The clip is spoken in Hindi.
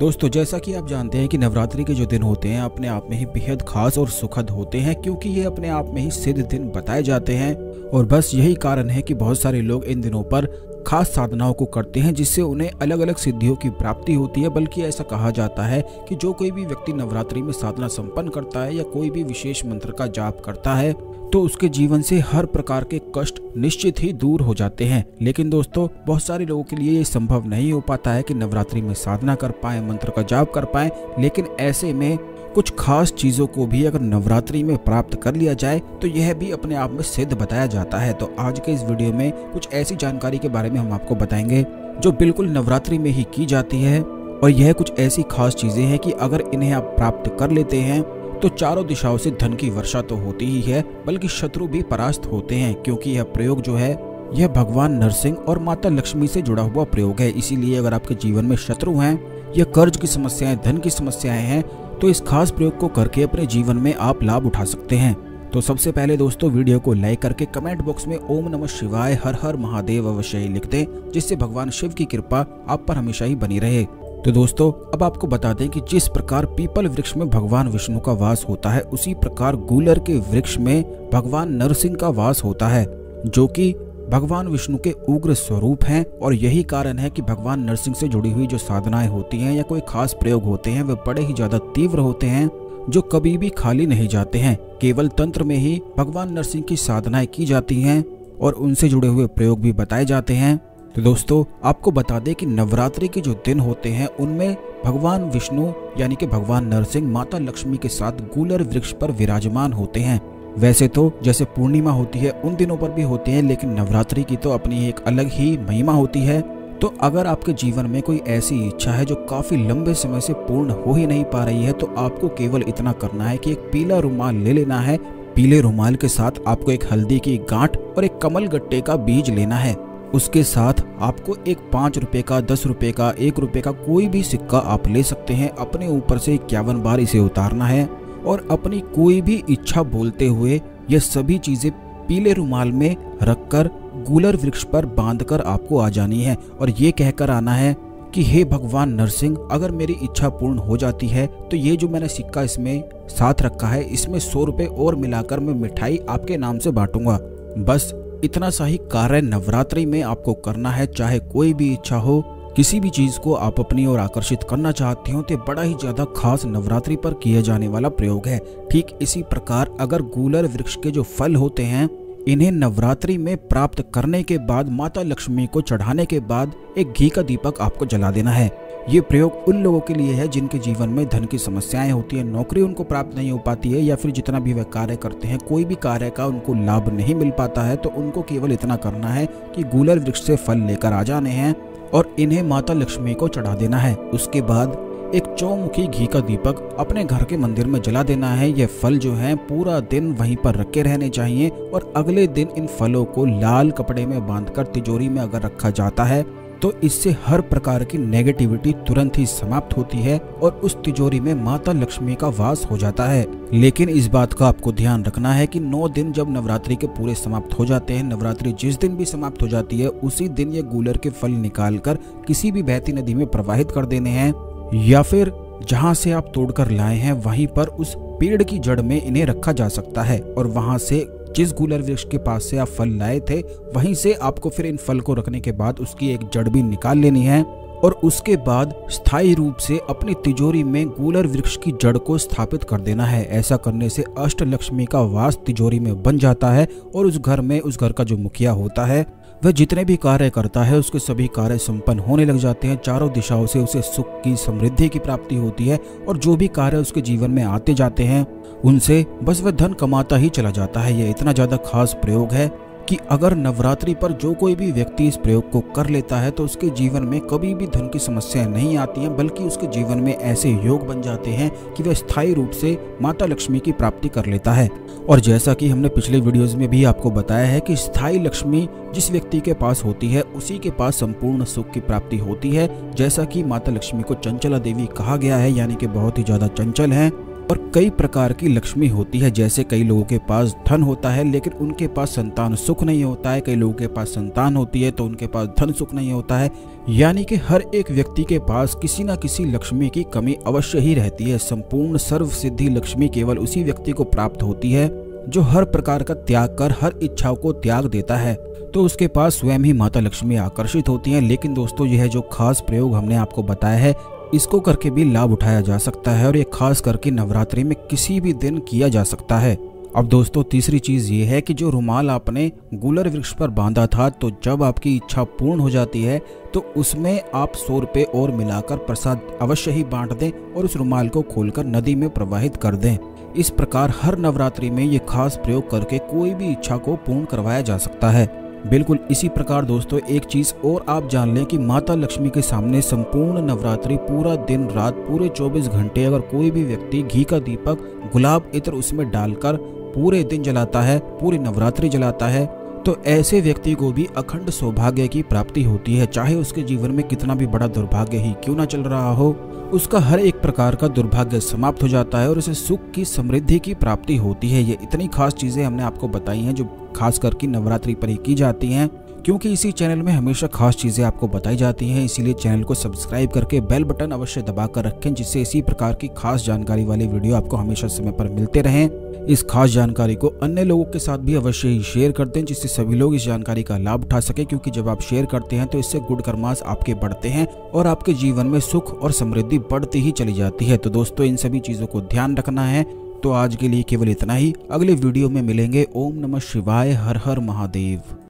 दोस्तों, जैसा कि आप जानते हैं कि नवरात्रि के जो दिन होते हैं, अपने आप में ही बेहद खास और सुखद होते हैं, क्योंकि ये अपने आप में ही सिद्ध दिन बताए जाते हैं। और बस यही कारण है कि बहुत सारे लोग इन दिनों पर खास साधनाओं को करते हैं, जिससे उन्हें अलग अलग सिद्धियों की प्राप्ति होती है। बल्कि ऐसा कहा जाता है कि जो कोई भी व्यक्ति नवरात्रि में साधना संपन्न करता है या कोई भी विशेष मंत्र का जाप करता है तो उसके जीवन से हर प्रकार के कष्ट निश्चित ही दूर हो जाते हैं। लेकिन दोस्तों, बहुत सारे लोगों के लिए ये संभव नहीं हो पाता है कि नवरात्रि में साधना कर पाए, मंत्र का जाप कर पाए, लेकिन ऐसे में कुछ खास चीज़ों को भी अगर नवरात्रि में प्राप्त कर लिया जाए तो यह भी अपने आप में सिद्ध बताया जाता है। तो आज के इस वीडियो में कुछ ऐसी जानकारी के बारे में हम आपको बताएँगे, जो बिल्कुल नवरात्रि में ही की जाती है, और यह कुछ ऐसी खास चीज़ें हैं कि अगर इन्हें आप प्राप्त कर लेते हैं तो चारों दिशाओं से धन की वर्षा तो होती ही है, बल्कि शत्रु भी परास्त होते हैं, क्योंकि यह प्रयोग जो है, यह भगवान नरसिंह और माता लक्ष्मी से जुड़ा हुआ प्रयोग है। इसीलिए अगर आपके जीवन में शत्रु हैं, या कर्ज की समस्याएँ, धन की समस्याएँ हैं तो इस खास प्रयोग को करके अपने जीवन में आप लाभ उठा सकते हैं। तो सबसे पहले दोस्तों, वीडियो को लाइक करके कमेंट बॉक्स में ओम नमः शिवाय, हर हर महादेव अवश्य लिख दें, जिससे भगवान शिव की कृपा आप पर हमेशा ही बनी रहे। तो दोस्तों, अब आपको बता दें कि जिस प्रकार पीपल वृक्ष में भगवान विष्णु का वास होता है, उसी प्रकार गूलर के वृक्ष में भगवान नरसिंह का वास होता है, जो कि भगवान विष्णु के उग्र स्वरूप हैं और यही कारण है कि भगवान नरसिंह से जुड़ी हुई जो साधनाएँ होती हैं या कोई खास प्रयोग होते हैं, वे बड़े ही ज़्यादा तीव्र होते हैं, जो कभी भी खाली नहीं जाते हैं। केवल तंत्र में ही भगवान नरसिंह की साधनाएँ की जाती हैं और उनसे जुड़े हुए प्रयोग भी बताए जाते हैं। तो दोस्तों, आपको बता दें कि नवरात्रि के जो दिन होते हैं, उनमें भगवान विष्णु, यानी कि भगवान नरसिंह, माता लक्ष्मी के साथ गूलर वृक्ष पर विराजमान होते हैं। वैसे तो जैसे पूर्णिमा होती है, उन दिनों पर भी होते हैं, लेकिन नवरात्रि की तो अपनी एक अलग ही महिमा होती है। तो अगर आपके जीवन में कोई ऐसी इच्छा है जो काफ़ी लंबे समय से पूर्ण हो ही नहीं पा रही है तो आपको केवल इतना करना है कि एक पीला रुमाल ले लेना है। पीले रुमाल के साथ आपको एक हल्दी की गांठ और एक कमल गट्टे का बीज लेना है। उसके साथ आपको एक पाँच रुपए का, दस रुपए का, एक रुपए का कोई भी सिक्का आप ले सकते हैं। अपने ऊपर से इक्यावन बार इसे उतारना है। और अपनी कोई भी इच्छा बोलते हुए ये सभी चीज़ें पीले रुमाल में रखकर गूलर वृक्ष पर बांधकर आपको आ जानी है। और ये कहकर आना है कि हे भगवान नरसिंह, अगर मेरी इच्छा पूर्ण हो जाती है तो ये जो मैंने सिक्का इसमें साथ रखा है, इसमें सौ रुपए और मिलाकर मैं मिठाई आपके नाम से बांटूँगा। बस इतना सा ही कार्य नवरात्रि में आपको करना है, चाहे कोई भी इच्छा हो। किसी भी चीज़ को आप अपनी ओर आकर्षित करना चाहते हो तो बड़ा ही ज़्यादा खास नवरात्रि पर किया जाने वाला प्रयोग है। ठीक इसी प्रकार अगर गूलर वृक्ष के जो फल होते हैं, इन्हें नवरात्रि में प्राप्त करने के बाद, माता लक्ष्मी को चढ़ाने के बाद एक घी का दीपक आपको जला देना है। ये प्रयोग उन लोगों के लिए है जिनके जीवन में धन की समस्याएँ होती है, नौकरी उनको प्राप्त नहीं हो पाती है या फिर जितना भी वे कार्य करते हैं, कोई भी कार्य का उनको लाभ नहीं मिल पाता है तो उनको केवल इतना करना है कि गूलर वृक्ष से फल लेकर आ जाने हैं। और इन्हें माता लक्ष्मी को चढ़ा देना है। उसके बाद एक चौमुखी घी का दीपक अपने घर के मंदिर में जला देना है। ये फल जो है, पूरा दिन वहीं पर रखे रहने चाहिए और अगले दिन इन फलों को लाल कपड़े में बांधकर तिजोरी में अगर रखा जाता है तो इससे हर प्रकार की नेगेटिविटी तुरंत ही समाप्त होती है और उस तिजोरी में माता लक्ष्मी का वास हो जाता है। लेकिन इस बात का आपको ध्यान रखना है कि नौ दिन जब नवरात्रि के पूरे समाप्त हो जाते हैं, नवरात्रि जिस दिन भी समाप्त हो जाती है, उसी दिन ये गूलर के फल निकाल कर किसी भी बहती नदी में प्रवाहित कर देने हैं। या फिर जहाँ से आप तोड़कर लाए हैं, वहीं पर उस पेड़ की जड़ में इन्हें रखा जा सकता है और वहाँ से जिस गुलर वृक्ष के पास से आप फल लाए थे, वहीं से आपको फिर इन फल को रखने के बाद उसकी एक जड़ भी निकाल लेनी है। और उसके बाद स्थायी रूप से अपनी तिजोरी में गूलर वृक्ष की जड़ को स्थापित कर देना है। ऐसा करने से अष्ट लक्ष्मी का वास तिजोरी में बन जाता है और उस घर में, उस घर का जो मुखिया होता है, वह जितने भी कार्य करता है, उसके सभी कार्य संपन्न होने लग जाते हैं। चारों दिशाओं से उसे सुख की, समृद्धि की प्राप्ति होती है और जो भी कार्य उसके जीवन में आते जाते हैं, उनसे बस वह धन कमाता ही चला जाता है। यह इतना ज़्यादा खास प्रयोग है कि अगर नवरात्रि पर जो कोई भी व्यक्ति इस प्रयोग को कर लेता है तो उसके जीवन में कभी भी धन की समस्या नहीं आती हैं, बल्कि उसके जीवन में ऐसे योग बन जाते हैं कि वह स्थायी रूप से माता लक्ष्मी की प्राप्ति कर लेता है। और जैसा कि हमने पिछले वीडियोस में भी आपको बताया है कि स्थायी लक्ष्मी जिस व्यक्ति के पास होती है, उसी के पास संपूर्ण सुख की प्राप्ति होती है। जैसा कि माता लक्ष्मी को चंचला देवी कहा गया है, यानी कि बहुत ही ज़्यादा चंचल है। और कई प्रकार की लक्ष्मी होती है। जैसे कई लोगों के पास धन होता है, लेकिन उनके पास संतान सुख नहीं होता है। कई लोगों के पास संतान होती है तो उनके पास धन सुख नहीं होता है। यानी कि हर एक व्यक्ति के पास किसी न किसी लक्ष्मी की कमी अवश्य ही रहती है। संपूर्ण सर्व सिद्धि लक्ष्मी केवल उसी व्यक्ति को प्राप्त होती है, जो हर प्रकार का त्याग कर, हर इच्छाओं को त्याग देता है। तो उसके पास स्वयं ही माता लक्ष्मी आकर्षित होती हैं। लेकिन दोस्तों, यह जो खास प्रयोग हमने आपको बताया है इसको करके भी लाभ उठाया जा सकता है और ये खास करके नवरात्रि में किसी भी दिन किया जा सकता है। अब दोस्तों, तीसरी चीज़ ये है कि जो रुमाल आपने गुलर वृक्ष पर बांधा था तो जब आपकी इच्छा पूर्ण हो जाती है तो उसमें आप सौ रुपये और मिलाकर प्रसाद अवश्य ही बांट दें और उस रुमाल को खोलकर नदी में प्रवाहित कर दें। इस प्रकार हर नवरात्रि में ये खास प्रयोग करके कोई भी इच्छा को पूर्ण करवाया जा सकता है। बिल्कुल इसी प्रकार दोस्तों, एक चीज़ और आप जान लें कि माता लक्ष्मी के सामने संपूर्ण नवरात्रि पूरा दिन रात पूरे 24 घंटे अगर कोई भी व्यक्ति घी का दीपक, गुलाब इत्र उसमें डालकर पूरे दिन जलाता है, पूरी नवरात्रि जलाता है तो ऐसे व्यक्ति को भी अखंड सौभाग्य की प्राप्ति होती है। चाहे उसके जीवन में कितना भी बड़ा दुर्भाग्य ही क्यों ना चल रहा हो, उसका हर एक प्रकार का दुर्भाग्य समाप्त हो जाता है और उसे सुख की समृद्धि की प्राप्ति होती है। ये इतनी खास चीज़ें हमने आपको बताई हैं, जो खास करके नवरात्रि पर ही की जाती हैं। क्योंकि इसी चैनल में हमेशा खास चीज़ें आपको बताई जाती हैं, इसीलिए चैनल को सब्सक्राइब करके बेल बटन अवश्य दबा कर रखें, जिससे इसी प्रकार की खास जानकारी वाली वीडियो आपको हमेशा समय पर मिलते रहें। इस खास जानकारी को अन्य लोगों के साथ भी अवश्य ही शेयर कर दें, जिससे सभी लोग इस जानकारी का लाभ उठा सके, क्योंकि जब आप शेयर करते हैं तो इससे गुड कर्मास आपके बढ़ते हैं और आपके जीवन में सुख और समृद्धि बढ़ती ही चली जाती है। तो दोस्तों, इन सभी चीज़ों को ध्यान रखना है। तो आज के लिए केवल इतना ही। अगले वीडियो में मिलेंगे। ओम नमः शिवाय। हर हर महादेव।